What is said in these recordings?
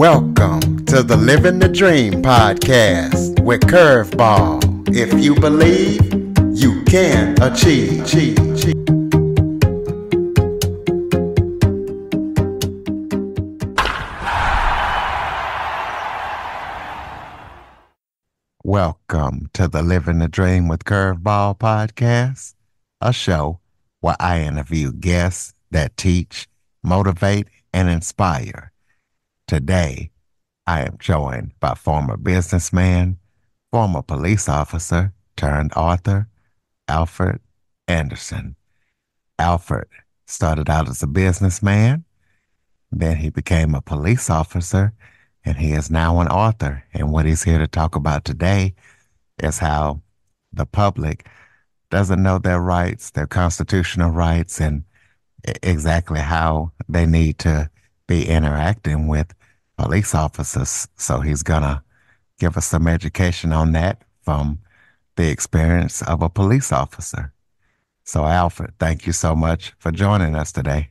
Welcome to the Living the Dream podcast with Curveball. If you believe, you can achieve. Welcome to the Living the Dream with Curveball podcast, a show where I interview guests that teach, motivate, and inspire Today, I am joined by former businessman, former police officer turned author, Alfred Anderson. Alfred started out as a businessman, then he became a police officer, and he is now an author. And what he's here to talk about today is how the public doesn't know their rights, their constitutional rights, and exactly how they need to be interacting with police officers. So he's going to give us some education on that from the experience of a police officer. So, Alfred, thank you so much for joining us today.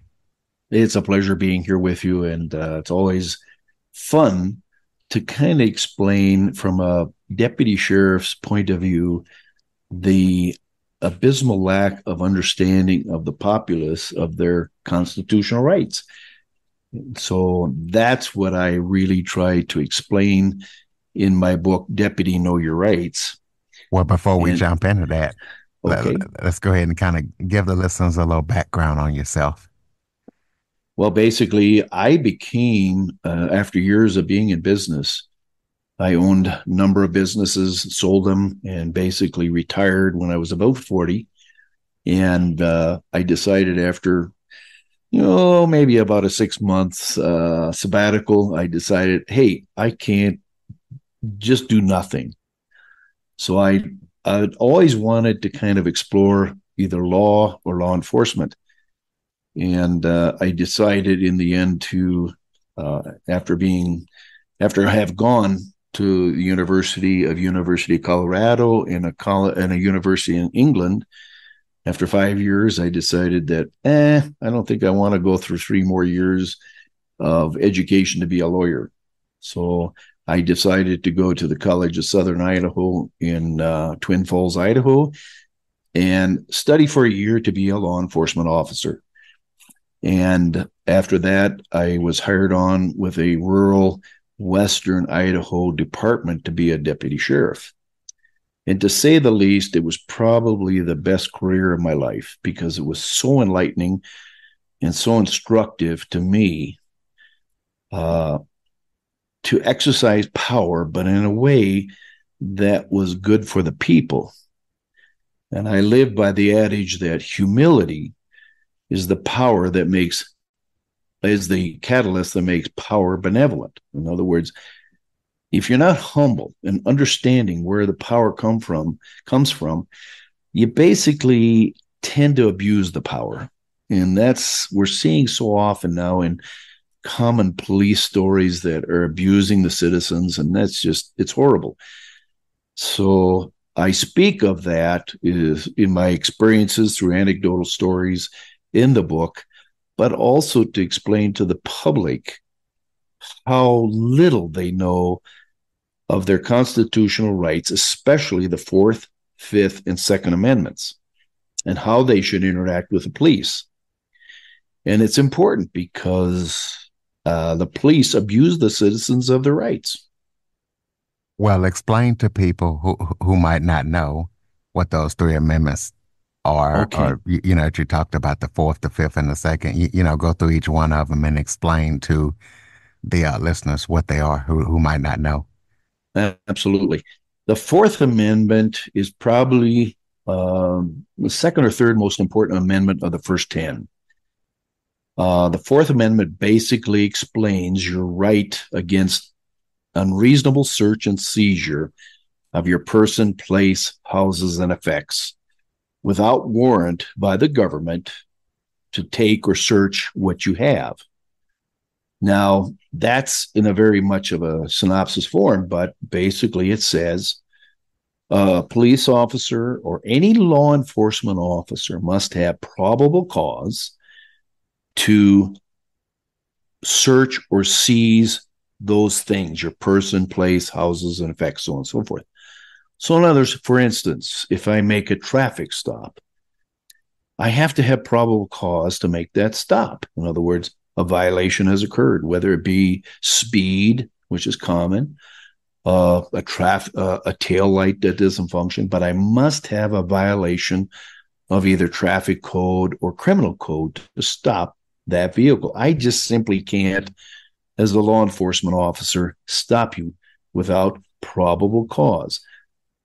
It's a pleasure being here with you. And uh, it's always fun to kind of explain from a deputy sheriff's point of view the abysmal lack of understanding of the populace of their constitutional rights. So that's what I really try to explain in my book, Deputy Know Your Rights. Well, before we and, jump into that, okay. let, us go ahead and kind of give the listeners a little background on yourself. Well, basically, I became, uh, after years of being in business, I owned a number of businesses, sold them, and basically retired when I was about 40. And uh, I decided after you know, maybe about a six months uh, sabbatical, I decided, hey, I can't just do nothing. So I I always wanted to kind of explore either law or law enforcement, and uh, I decided in the end to uh, after being after I have gone to the University of University of Colorado and a college and a university in England after five years, I decided that, eh, I don't think I want to go through three more years of education to be a lawyer. So I decided to go to the College of Southern Idaho in uh, Twin Falls, Idaho, and study for a year to be a law enforcement officer. And after that, I was hired on with a rural Western Idaho department to be a deputy sheriff. And to say the least, it was probably the best career of my life because it was so enlightening and so instructive to me uh, to exercise power, but in a way that was good for the people. And I live by the adage that humility is the power that makes, is the catalyst that makes power benevolent. In other words, if you're not humble and understanding where the power come from comes from you basically tend to abuse the power. And that's we're seeing so often now in common police stories that are abusing the citizens and that's just it's horrible. So i speak of that is in my experiences through anecdotal stories in the book but also to explain to the public how little they know of their constitutional rights, especially the Fourth, Fifth, and Second Amendments, and how they should interact with the police. And it's important because uh, the police abuse the citizens of their rights. Well, explain to people who who might not know what those three amendments are, okay. or you know, you talked about the fourth, the fifth, and the second. You, you know, go through each one of them and explain to the uh, listeners what they are who who might not know. Absolutely. The Fourth Amendment is probably um, the second or third most important amendment of the first 10. Uh, the Fourth Amendment basically explains your right against unreasonable search and seizure of your person, place, houses, and effects without warrant by the government to take or search what you have. Now, that's in a very much of a synopsis form, but basically it says a police officer or any law enforcement officer must have probable cause to search or seize those things your person, place, houses, and effects, so on and so forth. So, in others, for instance, if I make a traffic stop, I have to have probable cause to make that stop. In other words, a violation has occurred, whether it be speed, which is common, uh, a traffic, uh, a tail light that doesn't function, but I must have a violation of either traffic code or criminal code to stop that vehicle. I just simply can't, as a law enforcement officer, stop you without probable cause.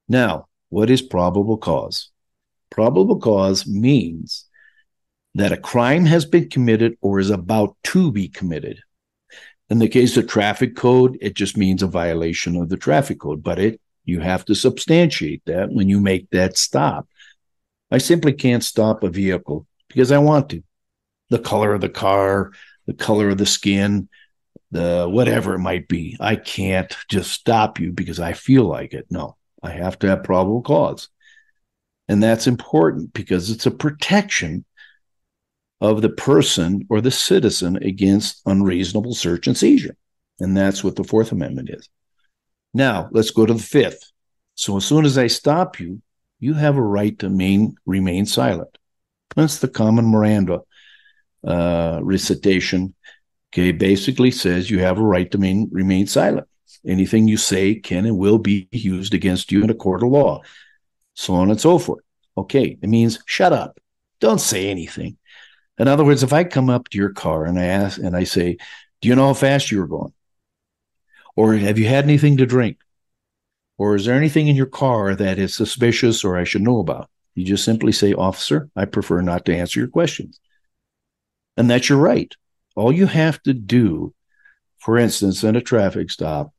Now, what is probable cause? Probable cause means that a crime has been committed or is about to be committed. In the case of traffic code, it just means a violation of the traffic code, but it you have to substantiate that when you make that stop. I simply can't stop a vehicle because I want to. The color of the car, the color of the skin, the whatever it might be. I can't just stop you because I feel like it. No, I have to have probable cause. And that's important because it's a protection of the person or the citizen against unreasonable search and seizure. And that's what the Fourth Amendment is. Now, let's go to the Fifth. So, as soon as I stop you, you have a right to main, remain silent. That's the common Miranda uh, recitation. Okay, basically says you have a right to main, remain silent. Anything you say can and will be used against you in a court of law, so on and so forth. Okay, it means shut up. Don't say anything. In other words, if I come up to your car and I ask and I say, Do you know how fast you were going? Or have you had anything to drink? Or is there anything in your car that is suspicious or I should know about? You just simply say, Officer, I prefer not to answer your questions. And that's your right. All you have to do, for instance, in a traffic stop,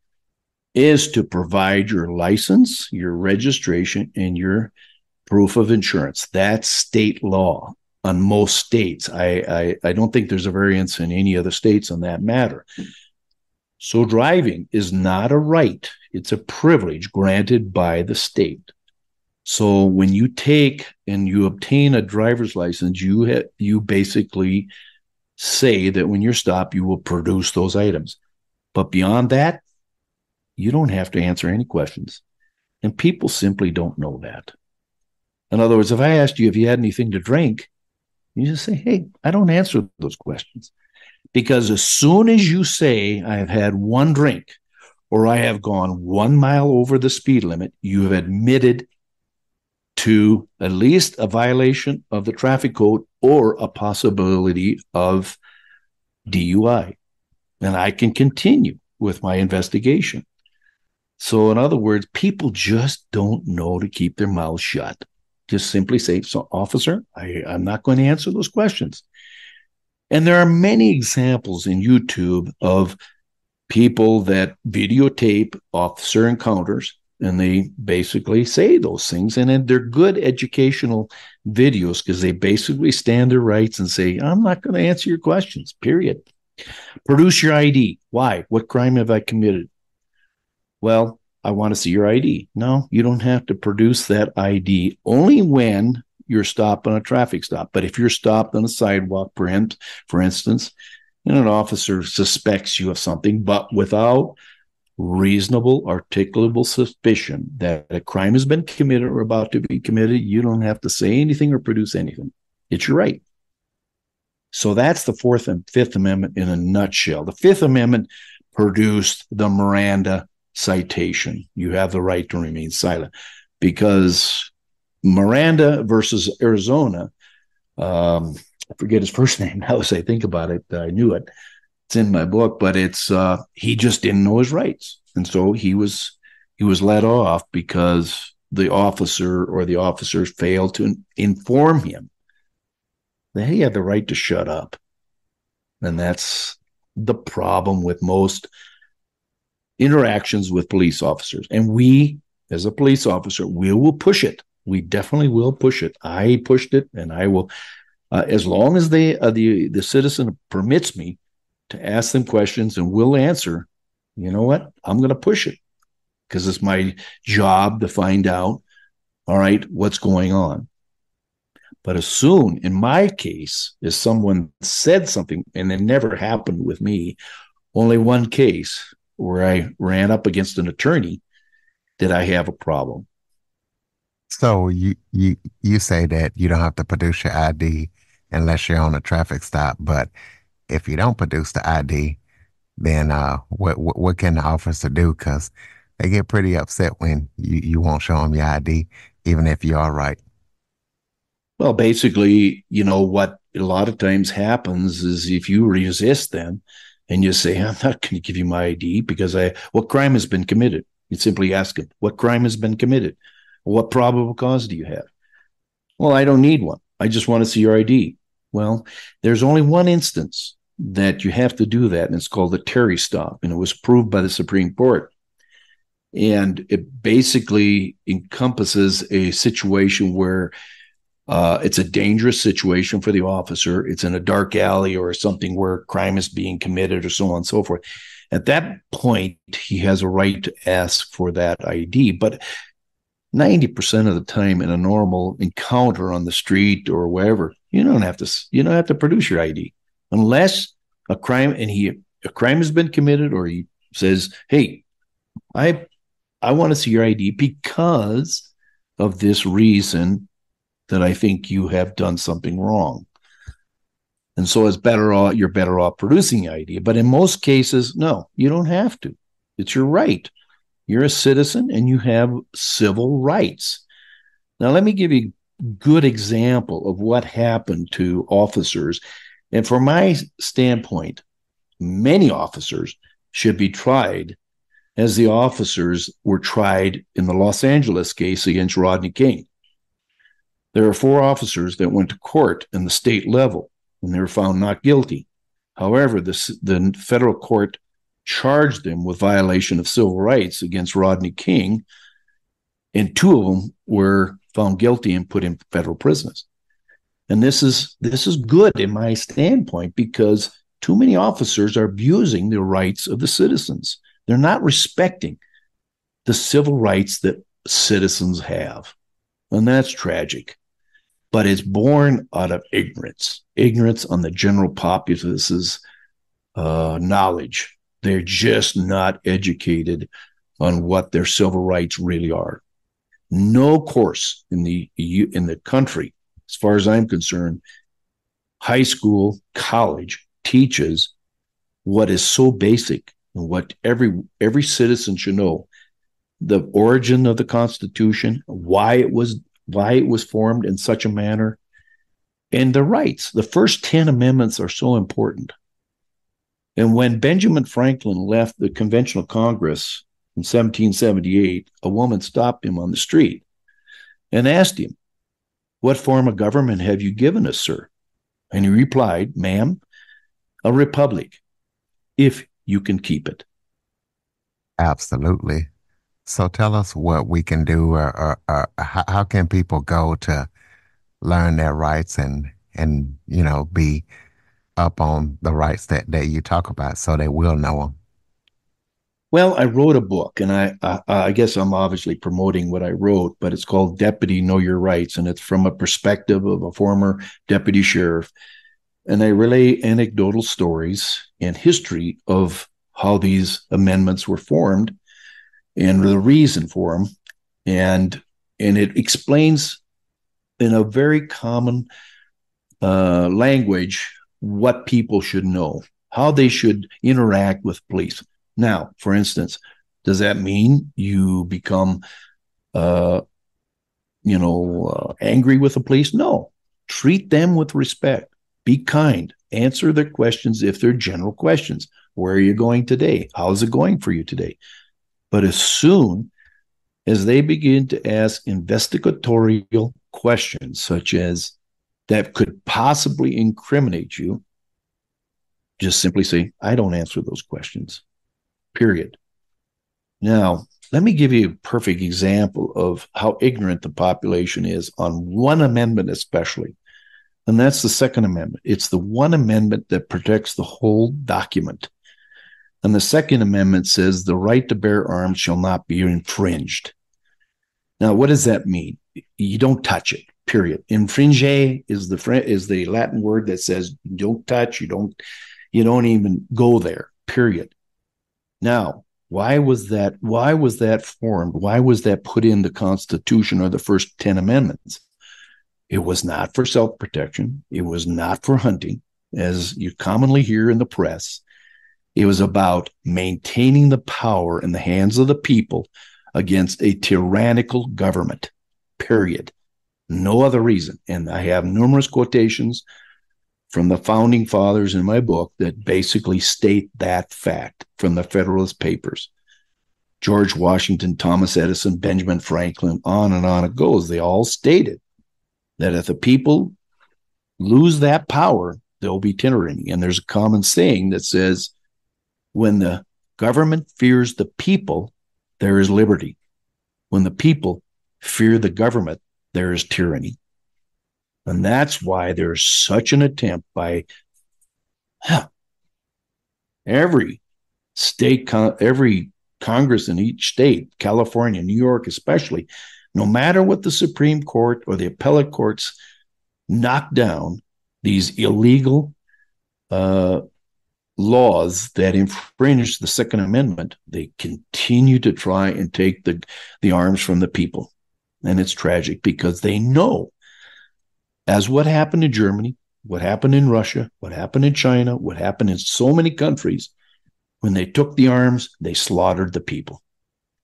is to provide your license, your registration, and your proof of insurance. That's state law on most states. I, I, I don't think there's a variance in any other states on that matter. So driving is not a right, it's a privilege granted by the state. So when you take and you obtain a driver's license, you ha- you basically say that when you're stopped, you will produce those items. But beyond that, you don't have to answer any questions. And people simply don't know that. In other words, if I asked you if you had anything to drink, you just say, hey, I don't answer those questions. Because as soon as you say, I have had one drink or I have gone one mile over the speed limit, you have admitted to at least a violation of the traffic code or a possibility of DUI. And I can continue with my investigation. So, in other words, people just don't know to keep their mouths shut just simply say, so officer, I, I'm not going to answer those questions. And there are many examples in YouTube of people that videotape officer encounters and they basically say those things. And they're good educational videos because they basically stand their rights and say, I'm not going to answer your questions, period. Produce your ID. Why? What crime have I committed? Well, I want to see your ID. No, you don't have to produce that ID only when you're stopped on a traffic stop. But if you're stopped on a sidewalk, for, him, for instance, and an officer suspects you of something, but without reasonable, articulable suspicion that a crime has been committed or about to be committed, you don't have to say anything or produce anything. It's your right. So that's the Fourth and Fifth Amendment in a nutshell. The Fifth Amendment produced the Miranda citation. You have the right to remain silent because Miranda versus Arizona, um, I forget his first name now as I think about it. I knew it. It's in my book, but it's uh, he just didn't know his rights, and so he was he was let off because the officer or the officers failed to inform him that he had the right to shut up, and that's the problem with most interactions with police officers. And we, as a police officer, we will push it. We definitely will push it. I pushed it, and I will, uh, as long as they uh, the the citizen permits me to ask them questions and will answer. You know what? I'm going to push it because it's my job to find out. All right, what's going on? But as soon, in my case, as someone said something, and it never happened with me, only one case where I ran up against an attorney did I have a problem. So you you you say that you don't have to produce your ID unless you're on a traffic stop, but if you don't produce the ID, then uh, what, what what can the officer do? Because they get pretty upset when you you won't show them your ID, even if you're all right. Well, basically, you know what a lot of times happens is if you resist them and you say, "I'm not going to give you my ID because I what crime has been committed," you simply ask him, "What crime has been committed? What probable cause do you have?" Well, I don't need one. I just want to see your ID. Well, there's only one instance that you have to do that, and it's called the Terry stop, and it was approved by the Supreme Court. And it basically encompasses a situation where uh, it's a dangerous situation for the officer. It's in a dark alley or something where crime is being committed or so on and so forth. At that point, he has a right to ask for that ID. But 90% of the time in a normal encounter on the street or wherever, you don't have to you don't have to produce your ID unless a crime and he a crime has been committed or he says, "Hey, I I want to see your ID because of this reason that I think you have done something wrong." And so it's better off you're better off producing the idea. But in most cases, no, you don't have to. It's your right. You're a citizen and you have civil rights. Now, let me give you a good example of what happened to officers. And from my standpoint, many officers should be tried as the officers were tried in the Los Angeles case against Rodney King. There are four officers that went to court in the state level and they were found not guilty. However, the, the federal court charged them with violation of civil rights against Rodney King, and two of them were found guilty and put in federal prisons. And this is this is good in my standpoint because too many officers are abusing the rights of the citizens. They're not respecting the civil rights that citizens have. And that's tragic. But it's born out of ignorance, ignorance on the general populace's uh, knowledge they're just not educated on what their civil rights really are. No course in the in the country, as far as I'm concerned, high school, college teaches what is so basic and what every every citizen should know the origin of the constitution why it was why it was formed in such a manner and the rights the first 10 amendments are so important and when Benjamin Franklin left the Conventional Congress in 1778, a woman stopped him on the street and asked him, What form of government have you given us, sir? And he replied, Ma'am, a republic, if you can keep it. Absolutely. So tell us what we can do, or, or, or how can people go to learn their rights and and you know be up on the rights that, that you talk about so they will know them? Well, I wrote a book, and I, I, I guess I'm obviously promoting what I wrote, but it's called Deputy Know Your Rights, and it's from a perspective of a former deputy sheriff, and I relay anecdotal stories and history of how these amendments were formed and the reason for them, and and it explains in a very common uh, language what people should know, how they should interact with police. Now, for instance, does that mean you become, uh, you know, uh, angry with the police? No. Treat them with respect. Be kind. Answer their questions if they're general questions. Where are you going today? How's it going for you today? But as soon as they begin to ask investigatorial questions, such as that could possibly incriminate you, just simply say, I don't answer those questions, period. Now, let me give you a perfect example of how ignorant the population is on one amendment, especially. And that's the Second Amendment. It's the one amendment that protects the whole document. And the Second Amendment says the right to bear arms shall not be infringed. Now, what does that mean? You don't touch it period. Infringe is the is the Latin word that says don't touch, you don't you don't even go there. Period. Now, Why was that? Why was that formed? Why was that put in the Constitution or the first 10 amendments? It was not for self protection. It was not for hunting, as you commonly hear in the press. It was about maintaining the power in the hands of the people against a tyrannical government, period. No other reason. And I have numerous quotations from the founding fathers in my book that basically state that fact from the Federalist Papers. George Washington, Thomas Edison, Benjamin Franklin, on and on it goes. They all stated that if the people lose that power, there'll be tyranny. And there's a common saying that says, when the government fears the people, there is liberty. When the people fear the government, there is tyranny. And that's why there's such an attempt by huh, every state, every Congress in each state, California, New York, especially, no matter what the Supreme Court or the appellate courts knock down, these illegal uh, laws that infringe the Second Amendment, they continue to try and take the, the arms from the people. And it's tragic because they know, as what happened in Germany, what happened in Russia, what happened in China, what happened in so many countries, when they took the arms, they slaughtered the people.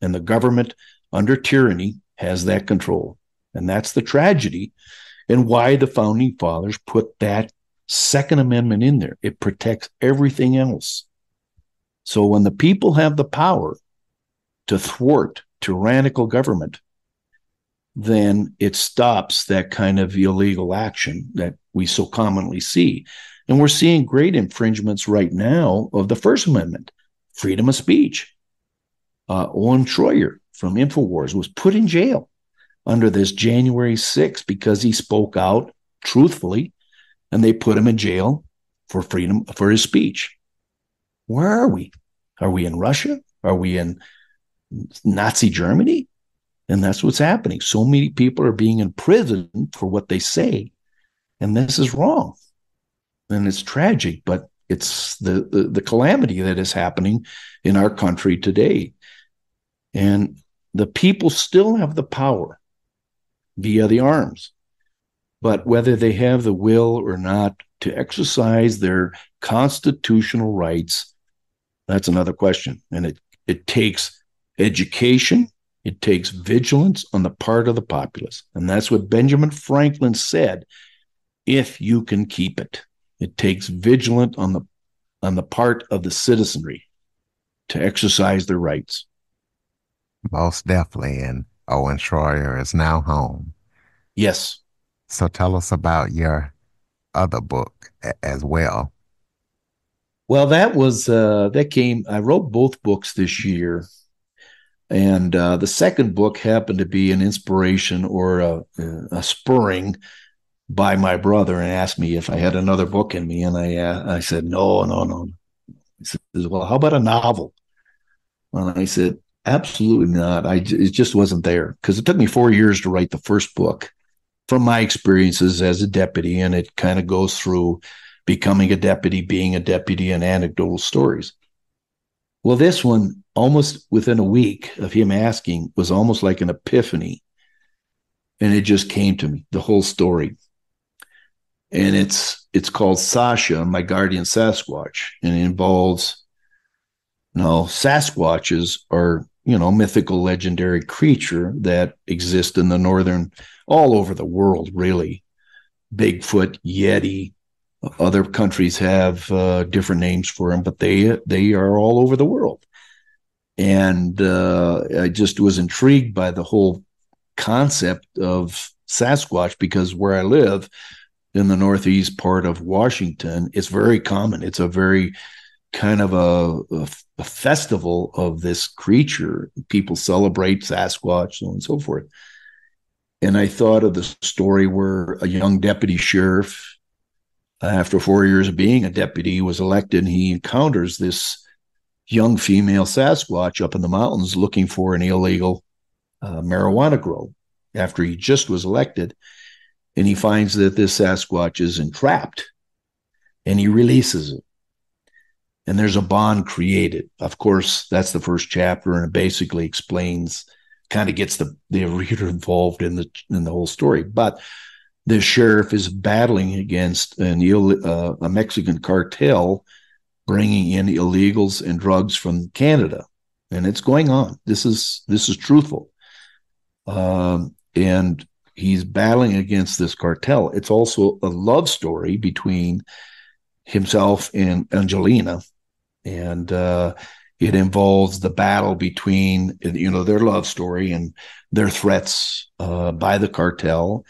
And the government, under tyranny, has that control. And that's the tragedy and why the founding fathers put that Second Amendment in there. It protects everything else. So when the people have the power to thwart tyrannical government, then it stops that kind of illegal action that we so commonly see. And we're seeing great infringements right now of the First Amendment, freedom of speech. Uh, Owen Shroyer from InfoWars was put in jail under this January 6th because he spoke out truthfully and they put him in jail for freedom for his speech. Where are we? Are we in Russia? Are we in Nazi Germany? And that's what's happening. So many people are being imprisoned for what they say. And this is wrong. And it's tragic, but it's the, the, the calamity that is happening in our country today. And the people still have the power via the arms. But whether they have the will or not to exercise their constitutional rights, that's another question. And it, it takes education, it takes vigilance on the part of the populace. And that's what Benjamin Franklin said if you can keep it. It takes vigilance on the on the part of the citizenry to exercise their rights. Most definitely. And Owen Shroyer is now home. Yes. So tell us about your other book as well. Well, that was uh, that came. I wrote both books this year, and uh, the second book happened to be an inspiration or a, a, spurring by my brother, and asked me if I had another book in me, and I uh, I said no, no, no. He says, "Well, how about a novel?" And I said, "Absolutely not. I it just wasn't there because it took me four years to write the first book." From my experiences as a deputy, and it kind of goes through becoming a deputy, being a deputy, and anecdotal stories. Well, this one, almost within a week of him asking, was almost like an epiphany. And it just came to me, the whole story. And it's it's called Sasha, my guardian Sasquatch, and it involves no Sasquatches are you know mythical legendary creature that exist in the northern all over the world, really. Bigfoot, Yeti, other countries have uh, different names for them, but they they are all over the world. And uh, I just was intrigued by the whole concept of Sasquatch because where I live in the northeast part of Washington, it's very common. It's a very kind of a, a, a festival of this creature. People celebrate Sasquatch, so on and so forth. And I thought of the story where a young deputy sheriff, after four years of being a deputy, was elected and he encounters this young female Sasquatch up in the mountains looking for an illegal uh, marijuana grow after he just was elected. And he finds that this Sasquatch is entrapped and he releases it. And there's a bond created. Of course, that's the first chapter, and it basically explains, kind of gets the the reader involved in the in the whole story. But the sheriff is battling against an Ill, uh, a Mexican cartel bringing in illegals and drugs from Canada, and it's going on. This is this is truthful, um, and he's battling against this cartel. It's also a love story between himself and Angelina, and uh, it involves the battle between you know their love story and their threats uh, by the cartel,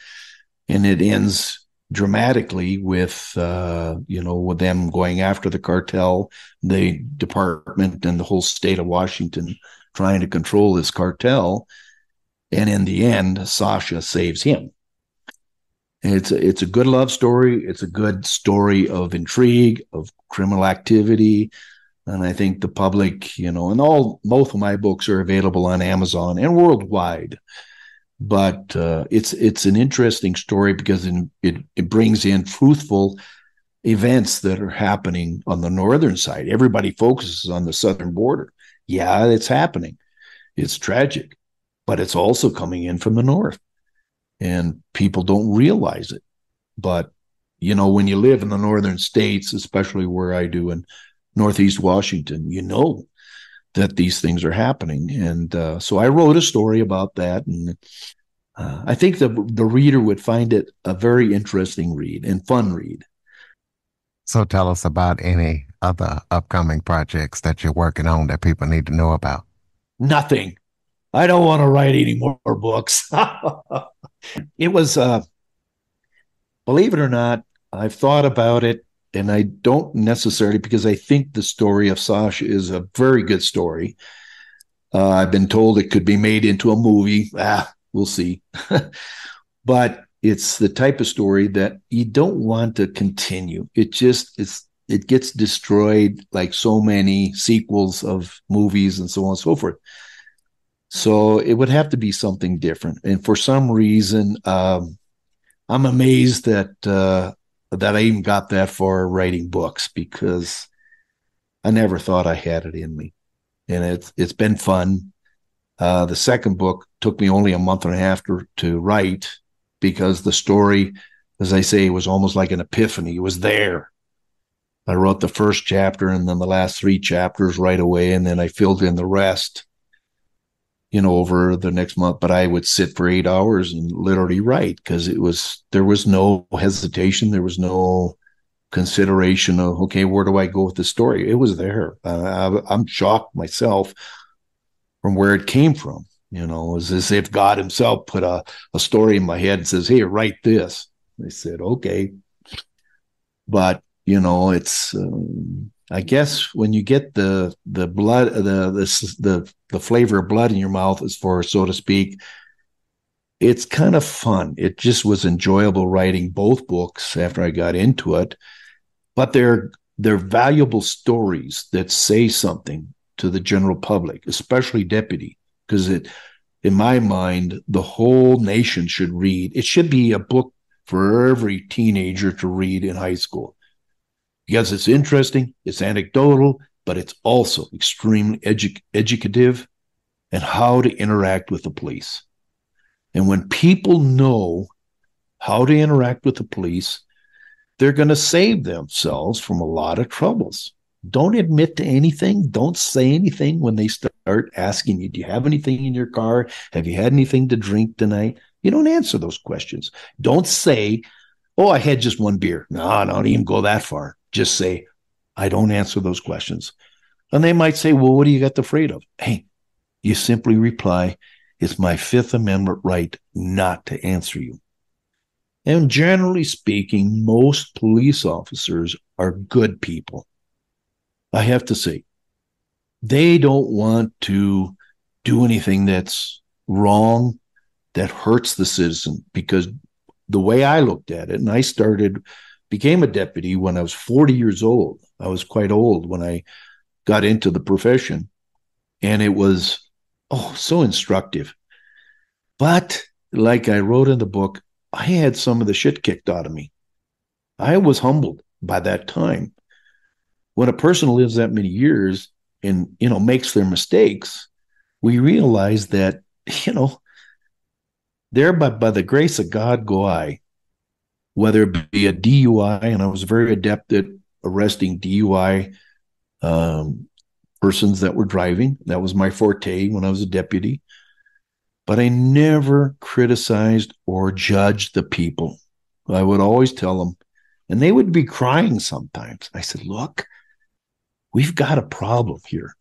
and it ends dramatically with uh, you know with them going after the cartel, the department and the whole state of Washington trying to control this cartel, and in the end, Sasha saves him. It's a, it's a good love story. It's a good story of intrigue, of criminal activity, and I think the public, you know, and all both of my books are available on Amazon and worldwide. But uh, it's it's an interesting story because it, it it brings in truthful events that are happening on the northern side. Everybody focuses on the southern border. Yeah, it's happening. It's tragic, but it's also coming in from the north and people don't realize it. But you know, when you live in the northern states, especially where I do in Northeast Washington, you know that these things are happening. And uh, so I wrote a story about that, and uh, I think the the reader would find it a very interesting read and fun read. So tell us about any other upcoming projects that you're working on that people need to know about. Nothing. I don't want to write any more books. it was, uh, believe it or not, I've thought about it, and I don't necessarily because I think the story of Sasha is a very good story. Uh, I've been told it could be made into a movie. Ah, we'll see. but it's the type of story that you don't want to continue. It just it's it gets destroyed like so many sequels of movies and so on and so forth. So it would have to be something different. And for some reason, um, I'm amazed that uh, that I even got that far writing books because I never thought I had it in me, and it's it's been fun. Uh, the second book took me only a month and a half to, to write because the story, as I say, was almost like an epiphany. It was there. I wrote the first chapter and then the last three chapters right away, and then I filled in the rest you know, over the next month, but I would sit for eight hours and literally write because it was, there was no hesitation. There was no consideration of, okay, where do I go with the story? It was there. I, am shocked myself from where it came from. You know, it's as if God himself put a, a story in my head and says, Hey, write this. I said, okay. But, you know, it's, um, I guess when you get the the blood the the the the flavor of blood in your mouth, as far so to speak, it's kind of fun. It just was enjoyable writing both books after I got into it, but they're they're valuable stories that say something to the general public, especially deputy, because it in my mind the whole nation should read. It should be a book for every teenager to read in high school because it's interesting, it's anecdotal, but it's also extremely edu- educative and how to interact with the police. And when people know how to interact with the police, they're going to save themselves from a lot of troubles. Don't admit to anything. Don't say anything when they start asking you, Do you have anything in your car? Have you had anything to drink tonight? You don't answer those questions. Don't say, Oh, I had just one beer. No, I don't even go that far just say, I don't answer those questions. And they might say, Well, what do you got afraid of? Hey, you simply reply, It's my Fifth Amendment right not to answer you. And generally speaking, most police officers are good people. I have to say, they don't want to do anything that's wrong, that hurts the citizen. Because the way I looked at it, and I started became a deputy when I was 40 years old. I was quite old when I got into the profession. And it was, oh, so instructive. But like I wrote in the book, I had some of the shit kicked out of me. I was humbled by that time. when a person lives that many years and you know makes their mistakes, we realize that you know there by, by the grace of God go I, whether it be a DUI, and I was very adept at arresting DUI um, persons that were driving. That was my forte when I was a deputy. But I never criticized or judged the people. I would always tell them, and they would be crying sometimes. I said, Look, we've got a problem here.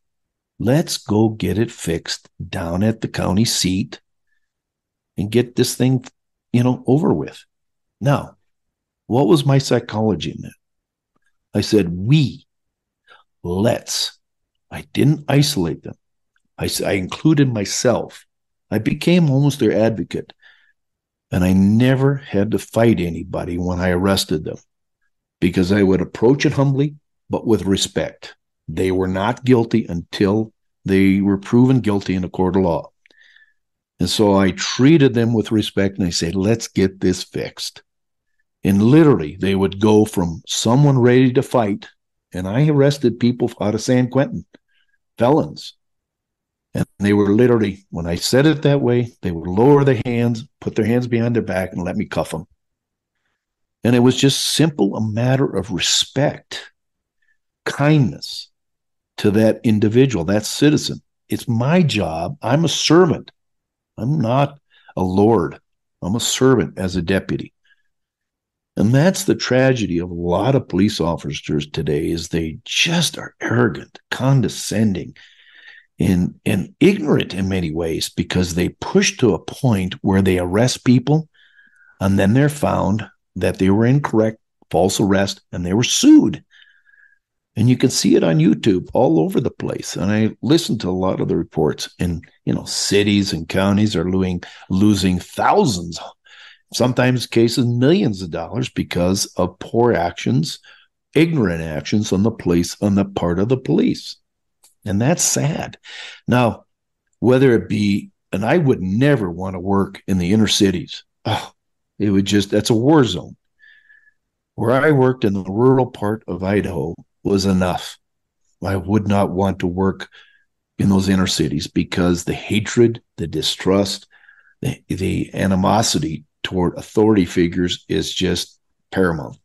Let's go get it fixed down at the county seat and get this thing, you know, over with. Now, what was my psychology in that? I said, we, let's. I didn't isolate them. I, I included myself. I became almost their advocate. And I never had to fight anybody when I arrested them because I would approach it humbly, but with respect. They were not guilty until they were proven guilty in a court of law. And so I treated them with respect and I said, let's get this fixed. And literally, they would go from someone ready to fight. And I arrested people out of San Quentin, felons. And they were literally, when I said it that way, they would lower their hands, put their hands behind their back, and let me cuff them. And it was just simple a matter of respect, kindness to that individual, that citizen. It's my job. I'm a servant. I'm not a lord. I'm a servant as a deputy. And that's the tragedy of a lot of police officers today is they just are arrogant, condescending, and, and ignorant in many ways because they push to a point where they arrest people and then they're found that they were incorrect, false arrest, and they were sued. And you can see it on YouTube all over the place. And I listened to a lot of the reports, and you know, cities and counties are losing losing thousands, sometimes cases millions of dollars because of poor actions, ignorant actions on the police on the part of the police. And that's sad. Now, whether it be, and I would never want to work in the inner cities. Oh, it would just that's a war zone. Where I worked in the rural part of Idaho, was enough. I would not want to work in those inner cities because the hatred, the distrust, the, the animosity toward authority figures is just paramount.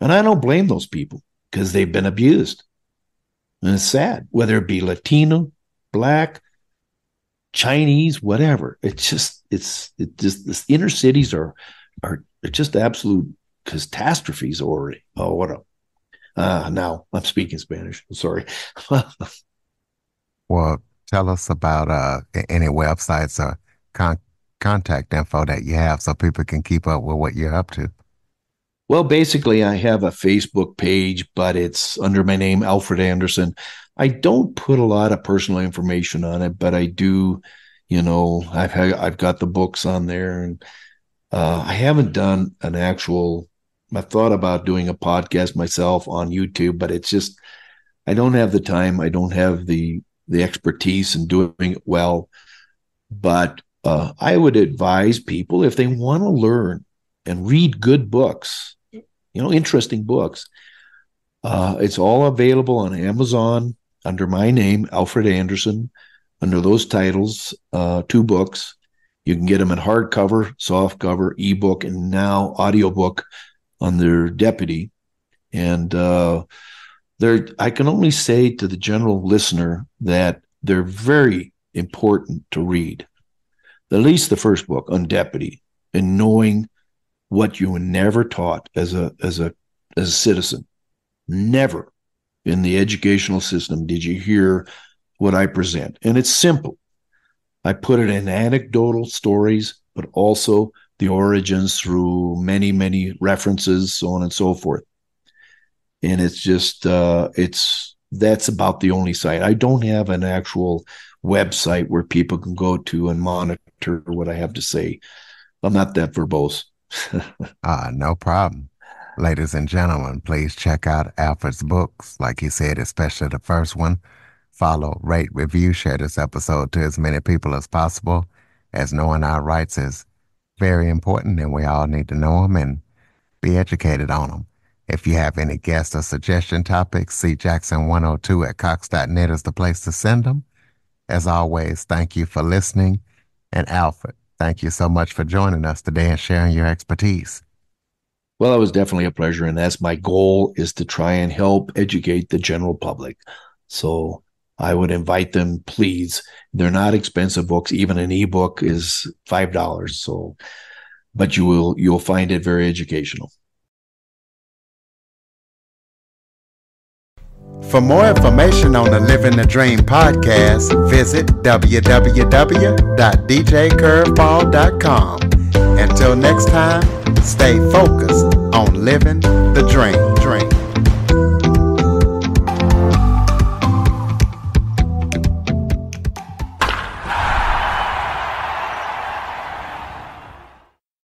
And I don't blame those people because they've been abused. And it's sad, whether it be Latino, black, Chinese, whatever. It's just, it's, it just, the inner cities are, are just absolute catastrophes or, oh, what a uh, now I'm speaking Spanish. I'm Sorry. well, tell us about uh, any websites or con- contact info that you have so people can keep up with what you're up to. Well, basically, I have a Facebook page, but it's under my name, Alfred Anderson. I don't put a lot of personal information on it, but I do, you know, I've had, I've got the books on there, and uh, I haven't done an actual I've thought about doing a podcast myself on YouTube, but it's just I don't have the time. I don't have the the expertise in doing it well. But uh, I would advise people if they want to learn and read good books, you know, interesting books. Uh, it's all available on Amazon under my name, Alfred Anderson, under those titles, uh, two books. You can get them in hardcover, softcover, ebook, and now audiobook on their deputy. And uh, I can only say to the general listener that they're very important to read. At least the first book on deputy and knowing what you were never taught as a as a as a citizen. Never in the educational system did you hear what I present. And it's simple. I put it in anecdotal stories, but also the origins through many, many references, so on and so forth. And it's just, uh, it's, that's about the only site. I don't have an actual website where people can go to and monitor what I have to say. I'm not that verbose. ah, no problem. Ladies and gentlemen, please check out Alfred's books. Like he said, especially the first one. Follow, rate, review, share this episode to as many people as possible, as knowing our rights is very important and we all need to know them and be educated on them. If you have any guest or suggestion topics, cjackson102 at cox.net is the place to send them. As always, thank you for listening. And Alfred, thank you so much for joining us today and sharing your expertise. Well, it was definitely a pleasure. And that's my goal is to try and help educate the general public. So I would invite them, please. They're not expensive books. Even an ebook is five dollars. So, but you will you'll find it very educational. For more information on the Living the Dream podcast, visit www.djcurveball.com. Until next time, stay focused on living the dream.